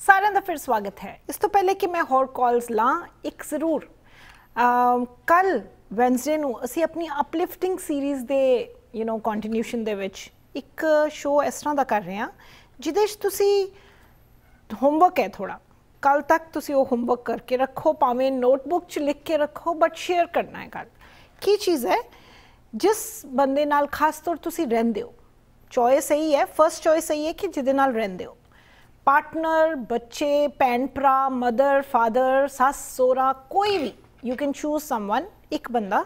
ਸਾਰਿਆਂ ਦਾ ਫਿਰ ਸਵਾਗਤ ਹੈ ਇਸ ਤੋਂ ਪਹਿਲੇ ਕਿ ਮੈਂ ਹੋਰ ਕਾਲਸ ਲਾਂ ਇੱਕ ਜ਼ਰੂਰ ਕੱਲ ਵੈਨਸਡੇ ਨੂੰ ਅਸੀਂ ਆਪਣੀ ਅਪਲਿਫਟਿੰਗ ਸੀਰੀਜ਼ ਦੇ ਯੂ نو ਕੰਟੀਨਿਊਸ਼ਨ ਦੇ ਵਿੱਚ ਇੱਕ ਸ਼ੋਅ ਇਸ ਤਰ੍ਹਾਂ ਦਾ ਕਰ ਰਹੇ ਹਾਂ ਜਿਹਦੇ ਵਿੱਚ ਤੁਸੀਂ ਹੋਮਵਰਕ ਹੈ ਥੋੜਾ ਕੱਲ ਤੱਕ ਤੁਸੀਂ ਉਹ ਹੋਮਵਰਕ ਕਰਕੇ ਰੱਖੋ ਭਾਵੇਂ ਨੋਟਬੁੱਕ 'ਚ ਲਿਖ ਕੇ ਰੱਖੋ ਬਟ ਸ਼ੇਅਰ ਕਰਨਾ ਹੈ ਕੱਲ ਕੀ ਚੀਜ਼ ਹੈ ਜਿਸ ਬੰਦੇ ਨਾਲ ਖਾਸ ਤੌਰ ਤੁਸੀਂ ਰਹਿੰਦੇ ਹੋ ਚੋਇਸ ਇਹੀ ਹੈ ਫਰਸਟ ਚੋਇਸ ਇਹੀ ਹੈ ਕਿ ਜਿਹਦੇ ਨਾਲ ਰਹਿੰਦੇ ਹੋ ਪਾਰਟਨਰ ਬੱਚੇ, ਭੈਣ ਭਰਾ ਮਦਰ ਫਾਦਰ ਸੱਸ ਸੋਰਾ ਕੋਈ ਵੀ ਯੂ ਕੈਨ ਚੂਜ਼ ਸਮਵਨ ਇੱਕ ਬੰਦਾ,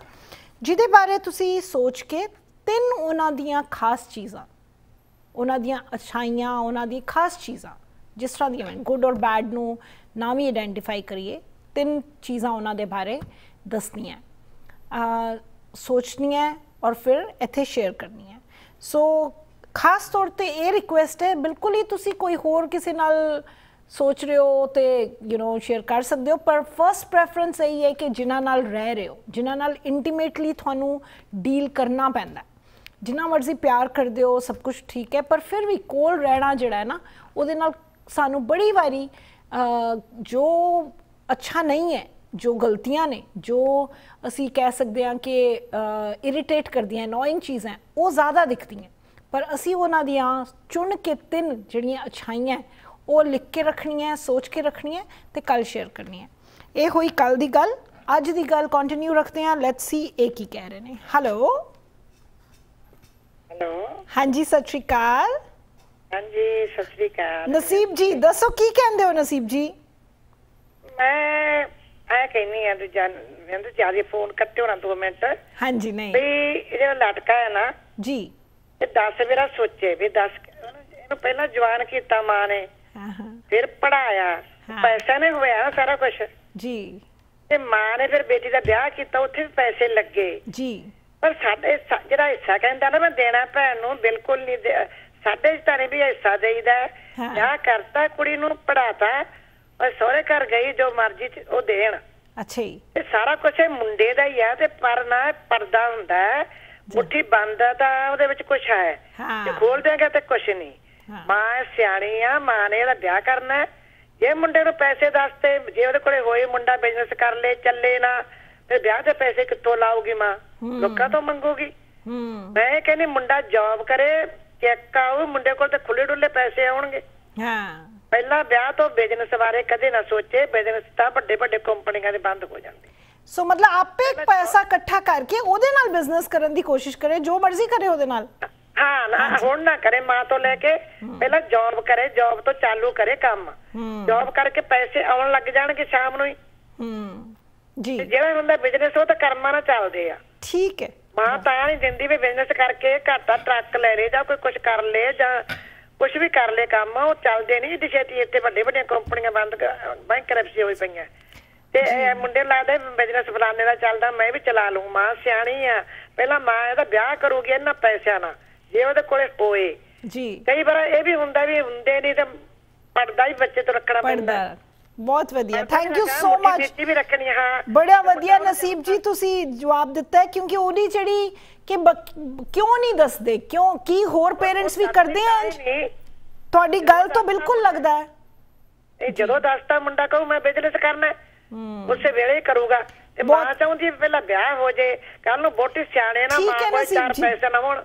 ਜਿਹਦੇ ਬਾਰੇ ਤੁਸੀਂ ਸੋਚ ਕੇ ਤਿੰਨ ਉਹਨਾਂ ਦੀਆਂ ਖਾਸ ਚੀਜ਼ਾਂ, ਉਹਨਾਂ ਦੀਆਂ ਅਛਾਈਆਂ, ਉਹਨਾਂ ਦੀ ਖਾਸ ਚੀਜ਼ਾਂ, ਜਿਸ ਤਰ੍ਹਾਂ ਦੀਆਂ ਗੁੱਡ ਔਰ ਬੈਡ ਨੂੰ ਨਾ ਵੀ ਆਇਡੈਂਟੀਫਾਈ ਕਰੀਏ, ਤਿੰਨ ਚੀਜ਼ਾਂ ਉਹਨਾਂ ਦੇ ਬਾਰੇ ਦੱਸਣੀਆਂ ਸੋਚਣੀਆਂ ਔਰ ਫਿਰ ਇੱਥੇ ਸ਼ੇਅਰ ਕਰਨੀਆਂ। ਸੋ ਖਾਸ ਤੌਰ ਤੇ ਇਹ ਰਿਕੁਐਸਟ ਹੈ, ਬਿਲਕੁਲ ਹੀ ਤੁਸੀਂ ਕੋਈ ਹੋਰ ਕਿਸੇ ਨਾਲ ਸੋਚ ਰਹੇ ਹੋ ਤੇ ਯੂ نو ਸ਼ੇਅਰ ਕਰ ਸਕਦੇ ਹੋ, ਪਰ ਫਰਸਟ ਪ੍ਰੈਫਰੈਂਸ ਇਹ ਹੈ ਕਿ ਜਿਨ੍ਹਾਂ ਨਾਲ ਰਹਿ ਰਹੇ ਹੋ, ਜਿਨ੍ਹਾਂ ਨਾਲ ਇੰਟੀਮੇਟਲੀ ਤੁਹਾਨੂੰ ਡੀਲ ਕਰਨਾ ਪੈਂਦਾ ਜਿੰਨਾ ਮਰਜ਼ੀ ਪਿਆਰ ਕਰਦੇ ਹੋ, ਸਭ ਕੁਝ ਠੀਕ ਹੈ, ਪਰ ਫਿਰ ਵੀ ਕੋਲ ਰਹਿਣਾ ਜਿਹੜਾ ਹੈ ਨਾ, ਉਹਦੇ ਨਾਲ ਸਾਨੂੰ ਬੜੀ ਵਾਰੀ ਜੋ ਅੱਛਾ ਨਹੀਂ ਹੈ, ਜੋ ਗਲਤੀਆਂ ਨੇ, ਜੋ ਅਸੀਂ ਕਹਿ ਸਕਦੇ ਹਾਂ ਕਿ ਇਰੀਟੇਟ ਕਰਦੀਆਂ ਅਨੋਇੰਗ ਚੀਜ਼ਾਂ, ਉਹ ਜ਼ਿਆਦਾ ਦਿਖਦੀਆਂ। ਪਰ ਅਸੀਂ ਉਹਨਾਂ ਦੀਆਂ ਚੁਣ ਕੇ ਤਿੰਨ ਜਿਹੜੀਆਂ ਅਛਾਈਆਂ ਉਹ ਲਿਖ ਕੇ ਰੱਖਣੀਆਂ ਸੋਚ ਕੇ ਰੱਖਣੀਆਂ ਤੇ ਕੱਲ ਸ਼ੇਅਰ ਕਰਨੀਆਂ ਇਹ ਹੋਈ ਕੱਲ ਦੀ ਗੱਲ ਅੱਜ ਦੀ ਗੱਲ ਕੰਟੀਨਿਊ ਰੱਖਦੇ ਹਾਂ ਲੈਟਸ ਸੀ ਇਹ ਕੀ ਕਹਿ ਰਹੇ ਨੇ। ਹੈਲੋ ਹੈਲੋ ਹਾਂਜੀ ਸਤਿ ਸ਼੍ਰੀ ਅਕਾਲ। ਹਾਂਜੀ ਸਤਿ ਸ੍ਰੀ ਅਕਾਲ। ਨਸੀਬ ਜੀ ਦੱਸੋ ਕੀ ਕਹਿੰਦੇ ਹੋ ਨਸੀਬ ਜੀ? ਮੈਂ ਐ ਕਹਿੰਨੀ ਆ ਦੂਜਾ ਮੈਨੂੰ ਜ਼ਿਆਦਾ ਫੋਨ ਕੱਟਿਓ ਨਾ 2 ਮਿੰਟ। ਹਾਂਜੀ ਨਹੀਂ। ਵੀ ਇਹ ਜਿਹੜਾ ਲਟਕਾ ਹੈ ਨਾ ਜੀ। ਇਹ 10 ਮੇਰਾ ਸੋਚੇ ਵੀ 10 ਇਹਨੂੰ ਪਹਿਲਾਂ ਜਵਾਨ ਕੀਤਾ ਮਾਂ ਨੇ। ਫਿਰ ਪੜਾਇਆ। ਪੈਸਾ ਨੇ ਹੋਇਆ ਸਾਰਾ ਕੁਝ ਜੀ। ਤੇ ਮਾਂ ਨੇ ਫਿਰ ਬੇਟੀ ਦਾ ਵਿਆਹ ਕੀਤਾ ਉੱਥੇ ਵੀ ਪੈਸੇ ਲੱਗੇ। ਜੀ। ਪਰ ਸਾਡੇ ਜਿਹੜਾ ਹਿੱਸਾ ਕਹਿੰਦਾ ਨਾ ਮੈਂ ਦੇਣਾ ਭੈਣ ਨੂੰ ਬਿਲਕੁਲ ਨਹੀਂ ਸਾਡੇ ਤਾਂ ਨਹੀਂ ਵੀ ਹਿੱਸਾ ਦੇਈਦਾ। ਵਿਆਹ ਕਰਤਾ ਕੁੜੀ ਨੂੰ ਪੜਾਤਾ ਔਰ ਸਹੁਰੇ ਘਰ ਗਈ ਜੋ ਮਰਜ਼ੀ ਚ ਉਹ ਦੇਣ। ਅੱਛਾ ਜੀ। ਇਹ ਸਾਰਾ ਕੁਝ ਇਹ ਮੁੰਡੇ ਦਾ ਹੀ ਆ ਤੇ ਪਰ ਨਾ ਪਰਦਾ ਹੁੰਦਾ। ਹੈ ਮੁੱਠੀ ਬੰਦ ਆ ਤਾਂ ਉਹਦੇ ਵਿੱਚ ਕੁਝ ਹੈ। ਹਾਂ। ਜੇ ਖੋਲ ਦੇਗਾ ਤੇ ਕੁਝ ਨਹੀਂ। ਮਾਂ ਸਿਆਣੀ ਆ ਮਾਂ ਨੇ ਇਹਦਾ ਵਿਆਹ ਕਰਨਾ ਹੈ। ਜੇ ਮੁੰਡੇ ਨੂੰ ਪੈਸੇ ਦੱਸਤੇ ਜੇ ਉਹਦੇ ਕੋਲੇ ਹੋਏ ਮੁੰਡਾ ਬਿਜ਼ਨਸ ਕਰ ਲੇ ਚੱਲੇ ਨਾ ਤੇ ਵਿਆਹ ਦੇ ਪੈਸੇ ਕਿੱਥੋਂ ਲਾਊਗੀ ਮਾਂ? ਲੋਕਾਂ ਤੋਂ ਮੰਗੂਗੀ। ਹੂੰ। ਮੈਂ ਇਹ ਕਹਿੰਦੀ ਮੁੰਡਾ ਜੌਬ ਕਰੇ ਚੈੱਕ ਆਉ ਮੁੰਡੇ ਕੋਲ ਤੇ ਖੁੱਲੇ ਡੁੱਲੇ ਪੈਸੇ ਆਉਣਗੇ। ਹਾਂ। ਪਹਿਲਾਂ ਵਿਆਹ ਤੋਂ ਬਿਜ਼ਨਸ ਬਾਰੇ ਕਦੇ ਨਾ ਸੋਚੇ ਬਿਜ਼ਨਸ ਤਾਂ ਵੱਡੇ ਵੱਡੇ ਕੰਪਨੀਆਂ ਦੇ ਬੰਦ ਹੋ ਜਾਂਦੇ। ਸੋ ਮਤਲਬ ਆਪੇ ਪੈਸਾ ਇਕੱਠਾ ਕਰਕੇ ਉਹਦੇ ਨਾਲ ਬਿਜ਼ਨਸ ਕਰਨ ਦੀ ਕੋਸ਼ਿਸ਼ ਕਰੇ ਜੋ ਮਰਜ਼ੀ ਕਰੇ ਉਹਦੇ ਨਾਲ ਹਾਂ ਨਾ ਹੁਣ ਨਾ ਕਰੇ ਮਾਂ ਤੋਂ ਲੈ ਕੇ ਪਹਿਲਾਂ ਜੌਬ ਕਰੇ ਜੌਬ ਤੋਂ ਚਾਲੂ ਕਰੇ ਕੰਮ ਜੌਬ ਕਰਕੇ ਪੈਸੇ ਆਉਣ ਲੱਗ ਜਾਣਗੇ ਸ਼ਾਮ ਨੂੰ ਹੀ ਹੂੰ ਜੀ ਜਿਹੜਾ ਹੁੰਦਾ ਬਿਜ਼ਨਸ ਉਹ ਤਾਂ ਕਰਮਾਂ ਨਾਲ ਚੱਲਦੇ ਆ ਠੀਕ ਹੈ ਮਾਂ ਤਾਂ ਨਹੀਂ ਦਿੰਦੀ ਵੀ ਬਿਜ਼ਨਸ ਕਰਕੇ ਘਰ ਦਾ ਟਰੱਕ ਲੈ ਲੇ ਜਾਂ ਕੋਈ ਕੁਝ ਕਰ ਲੇ ਜਾਂ ਕੁਝ ਵੀ ਕਰ ਲੇ ਕੰਮ ਉਹ ਚੱਲਦੇ ਨਹੀਂ ਜਿੱਦੀ ਛੇਤੀ ਇੱਥੇ ਵੱਡੇ ਵੱਡੀਆਂ ਕੰਪਨੀਆਂ ਬੰਦ ਬੈਂਕ ਕਰਪਸੀ ਹੋਈ ਪਈਆਂ ਤੇ ਇਹ ਮੁੰਡੇ ਲੱਗਦਾ ਬਿਜ਼ਨਸ ਫਲਾਣੇ ਦਾ ਚੱਲਦਾ ਮੈਂ ਵੀ ਚਲਾ ਲੂੰ ਮਾਂ ਸਿਆਣੀ ਆ। ਪਹਿਲਾਂ ਮਾਂ ਇਹਦਾ ਵਿਆਹ ਕਰੂਗੀ ਇਹਨਾਂ ਪੈਸਿਆਂ ਨਾਲ ਜੇ ਉਹਦੇ ਕੋਲੇ ਹੋਏ। ਜੀ। ਕਈ ਵਾਰ ਇਹ ਵੀ ਹੁੰਦਾ ਵੀ ਹੁੰਦੇ ਨਹੀਂ ਤੇ ਪੜਦਾ ਹੀ ਬੱਚੇ ਤੋਂ ਰੱਖਣਾ ਪੈਂਦਾ। ਬਹੁਤ ਵਧੀਆ। ਥੈਂਕ ਯੂ ਸੋ ਮਚ ਦਿੱਤੀ ਵੀ ਰੱਖਣੀ ਆ, ਹਾਂ। ਬੜਾ ਵਧੀਆ ਨਸੀਬ ਜੀ ਤੁਸੀਂ ਜਵਾਬ ਦਿੱਤਾ ਹੈ ਕਿਉਂਕਿ ਉਹਦੀ ਜਿਹੜੀ ਕਿ ਕਿਉਂ ਨਹੀਂ ਦੱਸਦੇ? ਕਿਉਂ ਕੀ ਹੋਰ ਪੇਰੈਂਟਸ ਵੀ ਕਰਦੇ ਆ? ਤੁਹਾਡੀ ਗੱਲ ਤੋਂ ਬਿਲਕੁਲ ਲੱਗਦਾ ਹੈ। ਇਹ ਜਦੋਂ ਦੱਸਦਾ ਮੁੰਡਾ ਕਹੂ ਮੈਂ ਬਿਜ਼ਨਸ ਕਰਨਾ ਹੂੰ। ਉਸੇ ਵੇਲੇ ਕਰੂਗਾ। ਤੇ ਮਾਂ ਚਾਹੁੰਦੀ ਪਹਿਲਾਂ ਵਿਆਹ ਹੋ ਜੇ ਕੱਲ ਨੂੰ ਬੋਟੀ ਸਿਆਣੇ ਨਾ ਮਾਂ ਨਸੀਬ ਚਾਰ। ਪੈਸੇ ਨਾ ਹੋਣ।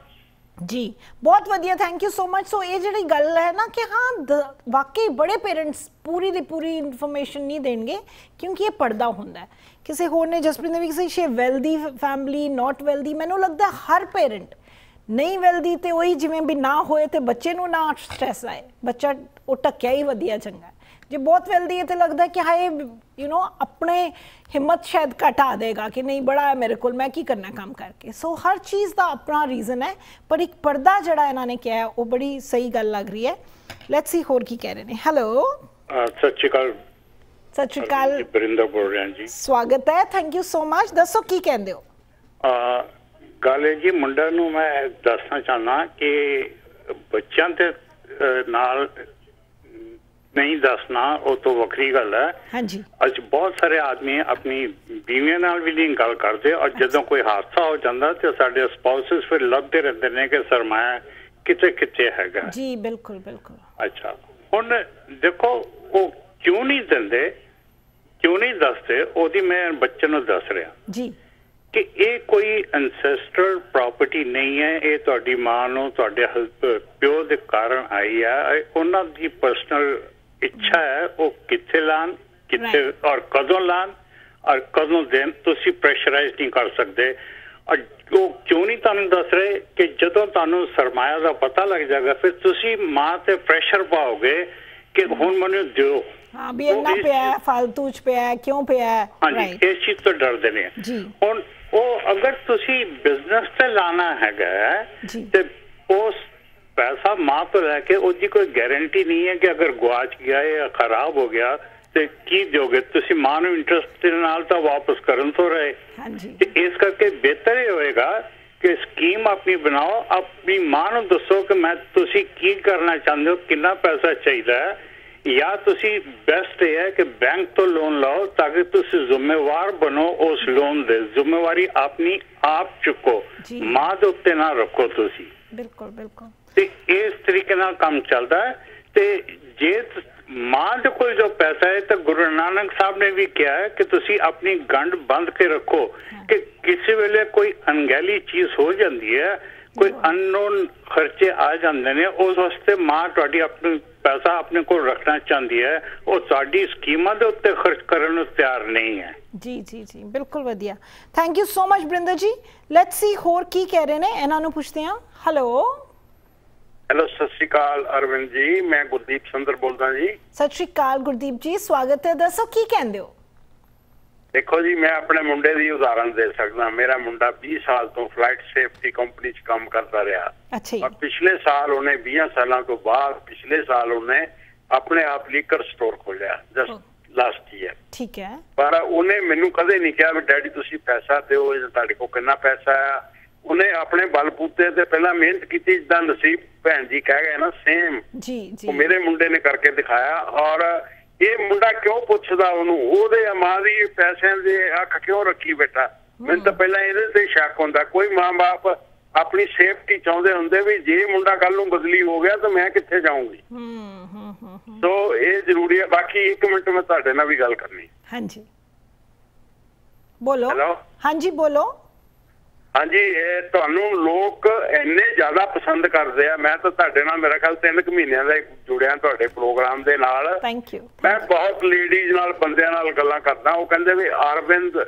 ਜੀ ਬਹੁਤ ਵਧੀਆ thank you so much so ਇਹ ਜਿਹੜੀ ਗੱਲ ਹੈ ਨਾ ਕਿ ਹਾਂ ਵਾਕਈ ਬੜੇ ਪੇਰੈਂਟਸ ਪੂਰੀ ਦੀ ਪੂਰੀ ਇਨਫੋਰਮੇਸ਼ਨ ਨਹੀਂ ਦੇਣਗੇ ਕਿਉਂਕਿ ਇਹ ਪਰਦਾ ਹੁੰਦਾ ਹੈ। ਕਿਸੇ ਹੋਰ ਨੇ ਜਸਪ੍ਰੀਤ ਨੇ ਵੀ ਕਿਸੇ ਸ਼ੇ ਵੈਲਦੀ ਫੈਮਿਲੀ ਨਾਟ ਵੈਲਦੀ ਮੈਨੂੰ ਲੱਗਦਾ ਹਰ ਪੇਰੈਂਟ ਨਹੀਂ ਵੈਲਦੀ ਤੇ ਉਹੀ ਜਿਵੇਂ ਵੀ ਨਾ ਹੋਏ ਤੇ ਬੱਚੇ ਨੂੰ ਨਾ ਸਟ੍ਰੈਸ ਆਏ। ਬੱਚਾ ਉਹ ਟੱਕਿਆ ਹੀ ਵਧੀਆ ਚੰਗਾ। ਜੇ ਬਹੁਤ ਵੈਲਦੀ ਹੈ ਤੇ ਲੱਗਦਾ ਕਿ ਹਾਏ ਯੂ نو ਆਪਣੇ ਹਿੰਮਤ ਸ਼ਾਇਦ ਘਟਾ ਦੇਗਾ ਕਿ ਨਹੀਂ ਬੜਾ ਹੈ ਮੇਰੇ ਕੋਲ ਮੈਂ ਕੀ ਕਰਨਾ ਕੰਮ ਕਰਕੇ। ਸੋ ਹਰ ਚੀਜ਼ ਦਾ ਆਪਣਾ ਰੀਜ਼ਨ ਹੈ ਪਰ ਇੱਕ ਪਰਦਾ ਜਿਹੜਾ ਇਹਨਾਂ ਨੇ ਕਿਹਾ ਉਹ ਬੜੀ ਸਹੀ ਗੱਲ ਲੱਗ ਰਹੀ ਹੈ। ਲੈਟਸ ਸੀ ਹੋਰ ਕੀ ਕਹਿ ਰਹੇ ਨੇ। ਹੈਲੋ ਸਤਿ ਸ਼੍ਰੀ ਅਕਾਲ। ਸਤਿ ਸ਼੍ਰੀ ਅਕਾਲ। ਜੀ ਬਰਿੰਦਰ ਬੋਲ ਰਿਹਾ ਜੀ। ਸਵਾਗਤ ਹੈ ਥੈਂਕ ਯੂ ਸੋ ਮਚ ਦੱਸੋ ਕੀ ਕਹਿੰਦੇ ਹੋ? ਅਹ ਗੱਲ ਹੈ ਜੀ ਮੁੰਡਾ ਨੂੰ ਮੈਂ ਦੱਸਣਾ ਚਾਹਨਾ ਕਿ ਬੱਚਿਆਂ ਦੇ ਨਾਲ ਨਹੀਂ ਦੱਸਣਾ ਉਹ ਤੋਂ ਵੱਖਰੀ ਗੱਲ ਹੈ। ਹਾਂਜੀ। ਅੱਜ ਬਹੁਤ ਸਾਰੇ ਆਦਮੀ ਆਪਣੀ ਬੀਵੀਆਂ ਨਾਲ ਵੀ ਨਹੀਂ ਗੱਲ ਕਰਦੇ ਔਰ ਜਦੋਂ ਕੋਈ ਹਾਦਸਾ ਹੋ ਜਾਂਦਾ ਤੇ ਸਾਡੇ ਸਪਾਊਸਸ ਫਿਰ ਲੱਭਦੇ ਰਹਿੰਦੇ ਨੇ ਕਿ ਸਰਮਾਇਆ ਕਿਤੇ ਕਿਤੇ ਹੈਗਾ। ਜੀ ਬਿਲਕੁਲ ਬਿਲਕੁਲ। ਅੱਛਾ। ਹੁਣ ਦੇਖੋ ਉਹ ਕਿਉਂ ਨਹੀਂ ਦਿੰਦੇ ਕਿਉਂ ਨਹੀਂ ਦੱਸਦੇ ਉਹਦੀ ਮੈਂ ਬੱਚੇ ਨੂੰ ਦੱਸ ਰਿਹਾ। ਜੀ। ਕਿ ਇਹ ਕੋਈ ਐਂਸੈਸਟਰਲ ਪ੍ਰਾਪਰਟੀ ਨਹੀਂ ਹੈ ਇਹ ਤੁਹਾਡੀ ਮਾਂ ਨੂੰ ਤੁਹਾਡੇ ਪਿਓ ਦੇ ਕਾਰਨ ਆਈ ਹੈ ਉਹਨਾਂ ਦੀ ਪਰਸਨਲ ਇੱਛਾ ਹੈ ਉਹ ਕਿੱਥੇ ਲਾਣ ਕਿੱਥੇ ਔਰ ਕਦੋਂ ਲਾਣ ਔਰ ਕਦੋਂ ਦੇਣ ਤੁਸੀਂ ਪ੍ਰੈਸ਼ਰਾਈਜ਼ ਨਹੀਂ ਕਰ ਸਕਦੇ ਔਰ ਉਹ ਕਿਉਂ ਨਹੀਂ ਤੁਹਾਨੂੰ ਦੱਸ ਰਹੇ ਕਿ ਜਦੋਂ ਤੁਹਾਨੂੰ ਸਰਮਾਇਆ ਦਾ ਪਤਾ ਲੱਗ ਜਾਏਗਾ ਫਿਰ ਤੁਸੀਂ ਮਾਂ ਤੇ ਪ੍ਰੈਸ਼ਰ ਪਾਓਗੇ ਕਿ ਹੁਣ ਮੈਨੂੰ ਦਿਓ ਹਾਂ ਵੀ ਇੰਨਾ ਪਿਆ ਫालतू ਚ ਪਿਆ ਕਿਉਂ ਪਿਆ ਹਾਂਜੀ. ਇਸ ਚੀਜ਼ ਤੋਂ ਡਰਦੇ ਨੇ। ਹੁਣ ਉਹ ਅਗਰ ਤੁਸੀਂ ਬਿਜ਼ਨਸ ਤੇ ਲਾਣਾ ਹੈਗਾ। ਤੇ ਉਸ ਪੈਸਾ ਮਾਂ ਤੋਂ ਲੈ ਕੇ ਉਹਦੀ ਕੋਈ ਗਾਰੰਟੀ ਨਹੀਂ ਹੈ ਕਿ ਅਗਰ ਗਵਾਚ ਗਿਆ ਜਾਂ ਖਰਾਬ ਹੋ ਗਿਆ ਤੇ ਕੀ ਦਿਓਗੇ? ਤੁਸੀਂ ਮਾਂ ਨੂੰ ਇੰਟਰਸਟ ਦੇ ਨਾਲ ਤਾਂ ਵਾਪਸ ਕਰਨ ਤੋਂ ਰਹੇ। ਹਾਂਜੀ। ਤੇ ਇਸ ਕਰਕੇ ਬਿਹਤਰ ਇਹ ਹੋਏਗਾ ਕਿ ਸਕੀਮ ਆਪਣੀ ਬਣਾਓ। ਆਪਣੀ ਮਾਂ ਨੂੰ ਦੱਸੋ ਕਿ ਮੈਂ ਤੁਸੀਂ ਕੀ ਕਰਨਾ ਚਾਹੁੰਦੇ ਹੋ ਕਿੰਨਾ ਪੈਸਾ ਚਾਹੀਦਾ ਹੈ। ਜਾਂ ਤੁਸੀਂ ਬੈਸਟ ਇਹ ਹੈ ਕਿ ਬੈਂਕ ਤੋਂ ਲੋਨ ਲਓ ਤਾਂ ਕਿ ਤੁਸੀਂ ਜ਼ਿੰਮੇਵਾਰ ਬਣੋ ਉਸ ਲੋਨ ਦੇ। ਜ਼ਿੰਮੇਵਾਰੀ ਆਪਣੀ ਆਪ ਚੁੱਕੋ। ਮਾਂ ਦੇ ਉੱਤੇ ਨਾ ਰੱਖੋ ਤੁਸੀਂ। ਬਿਲਕੁਲ ਬਿਲਕੁਲ। ਤੇ ਇਸ ਤਰੀਕੇ ਨਾਲ ਕੰਮ ਚੱਲਦਾ ਹੈ। ਤੇ ਜੇ ਮਾਂ ਦੇ ਕੋਲ ਜੋ ਪੈਸਾ ਹੈ ਤਾਂ ਗੁਰੂ ਨਾਨਕ ਸਾਹਿਬ ਨੇ ਵੀ ਕਿਹਾ ਹੈ ਕਿ ਤੁਸੀਂ ਆਪਣੀ ਗੰਢ ਬੰਦ ਕੇ ਰੱਖੋ ਕਿ ਕਿਸੇ ਵੇਲੇ ਕੋਈ ਅਣਗਹਿਲੀ ਚੀਜ਼ ਹੋ ਜਾਂਦੀ ਹੈ ਕੋਈ ਅਨਨੋਨ ਖਰਚੇ ਆ ਜਾਂਦੇ ਨੇ ਉਸ ਵਾਸਤੇ ਮਾਂ ਤੁਹਾਡੀ ਆਪਣੀ ਪੈਸਾ ਆਪਣੇ ਕੋਲ ਰੱਖਣਾ ਚਾਹੁੰਦੀ ਹੈ। ਉਹ ਤੁਹਾਡੀ ਸਕੀਮਾਂ ਦੇ ਉੱਤੇ ਖਰਚ ਕਰਨ ਨੂੰ ਤਿਆਰ ਨਹੀਂ ਹੈ। ਜੀ ਜੀ ਜੀ ਬਿਲਕੁਲ ਵਧੀਆ। Thank you so much Brinder ji. Let's see ਹੋਰ ਕੀ ਕਹਿ ਰਹੇ ਨੇ? ਇਹਨਾਂ ਨੂੰ ਪੁੱਛਦੇ ਹਾਂ। ਹੈਲੋ ਹੈਲੋ ਸਤਿ ਸ਼੍ਰੀ ਅਕਾਲ ਅਰਵਿੰਦ ਜੀ ਮੈਂ ਗੁਰਦੀਪ ਸੁੰਦਰ ਬੋਲਦਾ ਜੀ। ਸਤਿ ਸ਼੍ਰੀ ਅਕਾਲ ਗੁਰਦੀਪ ਜੀ ਸਵਾਗਤ ਹੈ ਦੱਸੋ ਕੀ ਕਹਿੰਦੇ ਹੋ? ਦੇਖੋ ਜੀ ਮੈਂ ਆਪਣੇ ਮੁੰਡੇ ਦੀ ਉਦਾਹਰਣ ਦੇ ਸਕਦਾ। ਮੇਰਾ ਮੁੰਡਾ 20 ਸਾਲ ਤੋਂ ਫਲਾਈਟ ਸੇਫਟੀ ਕੰਪਨੀ 'ਚ ਕੰਮ ਕਰਦਾ ਰਿਹਾ। ਅੱਛਾ ਪਿਛਲੇ ਸਾਲ ਉਹਨੇ 20 ਸਾਲਾਂ ਤੋਂ ਬਾਅਦ ਪਿਛਲੇ ਸਾਲ ਉਹਨੇ ਆਪਣੇ ਆਪ ਲੀਕਰ ਸਟੋਰ ਖੋਲਿਆ. ਜਸਟ ਲਾਸਟ ਈਅਰ ਠੀਕ ਹੈ। ਪਰ ਉਹਨੇ ਮੈਨੂੰ ਕਦੇ ਨਹੀਂ ਕਿਹਾ ਵੀ ਡੈਡੀ ਤੁਸੀਂ ਪੈਸਾ ਦਿਓ ਜਾਂ ਤੁਹਾਡੇ ਕੋਲ ਕਿੰਨਾ ਪੈਸਾ ਆ? ਉਹਨੇ ਆਪਣੇ ਬਲਬੂਤੇ ਤੇ ਪਹਿਲਾਂ ਮਿਹਨਤ ਕੀਤੀ ਜਿੱਦਾਂ ਨਸੀਬ ਭੈਣ ਜੀ ਕਹਿ ਗਏ ਨਾ ਸੇਮ ਜੀ ਜੀ। ਉਹ ਮੇਰੇ ਮੁੰਡੇ ਨੇ ਕਰਕੇ ਦਿਖਾਇਆ ਔਰ ਇਹ ਮੁੰਡਾ ਕਿਉਂ ਪੁੱਛਦਾ ਉਹਨੂੰ? ਉਹਦੇ ਮਾਂ ਦੀ ਪੈਸਿਆਂ ਦੇ ਅੱਖ ਕਿਉਂ ਰੱਖੀ ਬੈਠਾ? ਮੈਨੂੰ ਤਾਂ ਪਹਿਲਾਂ ਇਹਦੇ ਤੇ ਸ਼ੱਕ ਹੁੰਦਾ। ਕੋਈ ਮਾਂ-ਬਾਪ ਆਪਣੀ ਸੇਫਟੀ ਚਾਹੁੰਦੇ ਹੁੰਦੇ ਵੀ ਜੇ ਮੁੰਡਾ ਕੱਲ ਨੂੰ ਬਦਲੀ ਹੋ ਗਿਆ ਤਾਂ ਮੈਂ ਕਿੱਥੇ ਜਾਊਂਗੀ? ਹੂੰ ਹੂੰ ਸੋ ਇਹ ਜ਼ਰੂਰੀ ਹੈ। ਬਾਕੀ 1 ਮਿੰਟ ਮੈਂ ਤੁਹਾਡੇ ਨਾਲ ਵੀ ਗੱਲ ਕਰਨੀ। ਹਾਂਜੀ। ਬੋਲੋ? ਹਾਂਜੀ ਬੋਲੋ। ਹਾਂਜੀ ਇਹ ਤੁਹਾਨੂੰ ਲੋਕ ਇੰਨੇ ਜ਼ਿਆਦਾ ਪਸੰਦ ਕਰਦੇ ਆ। ਮੈਂ ਤਾਂ ਤੁਹਾਡੇ ਨਾਲ ਮੇਰਾ ਖਿਆਲ 3 ਕੁ ਮਹੀਨਿਆਂ ਦਾ ਜੁੜਿਆ ਤੁਹਾਡੇ ਪ੍ਰੋਗਰਾਮ ਦੇ ਨਾਲ। ਥੈਂਕ ਯੂ ਮੈਂ ਬਹੁਤ ਲੇਡੀਜ਼ ਨਾਲ ਬੰਦਿਆਂ ਨਾਲ ਗੱਲਾਂ ਕਰਦਾ। ਉਹ ਕਹਿੰਦੇ ਵੀ ਅਰਵਿੰਦ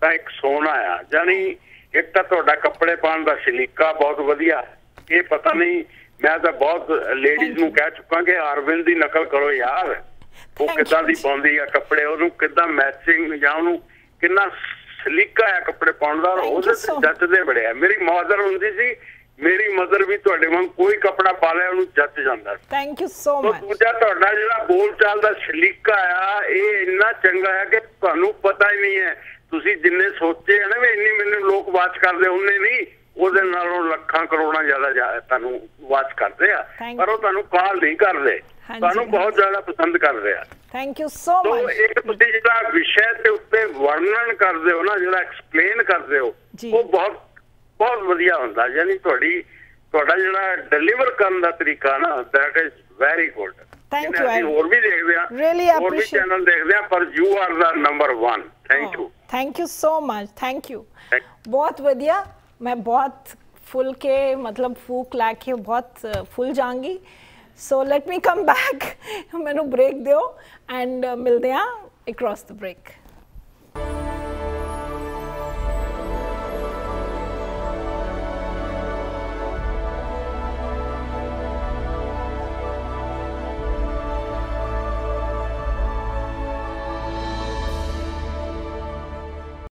ਤਾਂ ਇੱਕ ਸੋਨਾ ਆ। ਜਾਨੀ ਇੱਕ ਤਾਂ ਤੁਹਾਡਾ ਕੱਪੜੇ ਪਾਉਣ ਦਾ ਸ਼ਲੀਕਾ ਬਹੁਤ ਵਧੀਆ। ਇਹ ਪਤਾ ਨਹੀਂ ਮੈਂ ਤਾਂ ਬਹੁਤ ਲੇਡੀਜ਼ ਨੂੰ ਕਹਿ ਚੁੱਕਾ ਕਿ ਅਰਵਿੰਦ ਦੀ ਨਕਲ ਕਰੋ ਯਾਰ। ਉਹ ਕਿੱਦਾਂ ਦੀ। ਪਾਉਂਦੀ ਆ ਕੱਪੜੇ ਉਹਨੂੰ ਕਿੱਦਾਂ ਮੈਚਿੰਗ ਜਾਂ ਉਹਨੂੰ ਕਿੰਨਾ ਸਲੀਕਾ ਆ ਕੱਪੜੇ ਪਾਉਣ ਦਾ ਉਹਦੇ ਤੇ ਜੱਚਦੇ ਬੜੇ ਆ। ਮੇਰੀ ਮਦਰ ਹੁੰਦੀ ਸੀ ਮੇਰੀ ਮਦਰ ਵੀ ਤੁਹਾਡੇ ਵਾਂਗ ਕੋਈ ਕੱਪੜਾ ਪਾ ਲਿਆ ਉਹਨੂੰ ਜੱਚ ਜਾਂਦਾ ਥੈਂਕ ਯੂ ਸੋ ਮਚ ਦੂਜਾ ਤੁਹਾਡਾ ਜਿਹੜਾ ਬੋਲ ਚਾਲ ਦਾ ਸ਼ਲੀਕਾ ਆ ਇਹ ਇੰਨਾ ਚੰਗਾ ਹੈ ਕਿ ਤੁਹਾਨੂੰ ਪਤਾ ਹੀ ਨਹੀਂ ਹੈ। ਤੁਸੀਂ ਜਿੰਨੇ ਸੋਚੇ ਆ ਨਾ ਵੀ ਇੰਨੀ ਮੈਨੂੰ ਲੋਕ ਵਾਚ ਕਰਦੇ ਉਹਨੇ ਨਹੀਂ ਉਹਦੇ ਨਾਲੋਂ ਲੱਖਾਂ ਕਰੋੜਾਂ ਜ਼ਿਆਦਾ ਤੁਹਾਨੂੰ ਵਾਚ ਕਰਦੇ ਆ। ਪਰ ਉਹ ਤੁਹਾਨੂੰ ਕਾਲ ਨਹੀਂ ਕਰਦੇ। ਤੁਹਾਨੂੰ ਬਹੁਤ ਜ਼ਿਆਦਾ ਪਸੰਦ ਕਰਦੇ ਆ ਥੈਂਕ ਯੂ ਸੋ ਤੋ ਮਚ ਇੱਕ ਤੁਸੀਂ ਜਿਹੜਾ ਵਿਸ਼ੇ ਦੇ ਉੱਤੇ ਵਰਣਨ ਕਰਦੇ ਹੋ ਨਾ ਜਿਹੜਾ ਐਕਸਪਲੇਨ ਕਰਦੇ ਹੋ। ਉਹ ਬਹੁਤ ਬਹੁਤ ਵਧੀਆ ਹੁੰਦਾ। ਯਾਨੀ ਤੁਹਾਡੀ ਤੁਹਾਡਾ ਜਿਹੜਾ ਡਿਲੀਵਰ ਕਰਨ ਦਾ ਤਰੀਕਾ ਨਾ that is very good Thank you, I- ਹੋਰ ਵੀ ਦੇਖਦੇ ਆ Really ਹੋਰ ਵੀ ਚੈਨਲ ਦੇਖਦੇ ਆ ਪਰ you are the number 1 thank you thank you so much thank you ਬਹੁਤ ਵਧੀਆ ਮੈਂ ਬਹੁਤ ਫੁੱਲ ਕੇ ਮਤਲਬ ਫੂਕ ਲਾ ਕੇ ਬਹੁਤ ਫੁੱਲ ਜਾਵਾਂਗੀ so let me come back ਮੈਨੂੰ ਬ੍ਰੇਕ ਦਿਓ ਐਂਡ ਮਿਲਦੇ ਹਾਂ ਅਕ੍ਰੋਸ ਦ ਬ੍ਰੇਕ